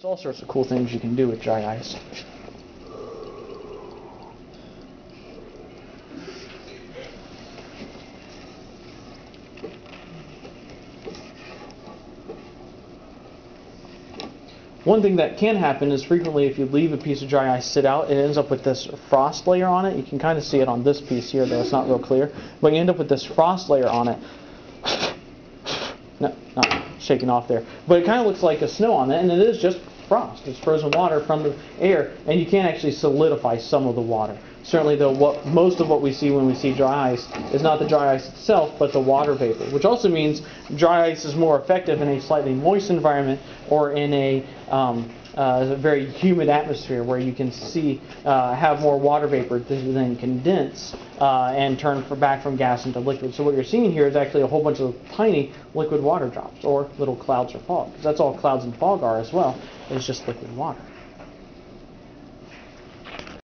There's all sorts of cool things you can do with dry ice. One thing that can happen is frequently if you leave a piece of dry ice sit out, it ends up with this frost layer on it. You can kind of see it on this piece here, though it's not real clear. But you end up with this frost layer on it. No, not shaking off there. But it kind of looks like a snow on it, and it is just frost. It's frozen water from the air, and you can't actually solidify some of the water. Certainly, though, what most of what we see when we see dry ice is not the dry ice itself, but the water vapor, which also means dry ice is more effective in a slightly moist environment or in a um, uh, very humid atmosphere where you can see uh, have more water vapor than condense uh, and turn back from gas into liquid. So what you're seeing here is actually a whole bunch of tiny liquid water drops or little clouds or fog. Because that's all clouds and fog are as well. It's just liquid water.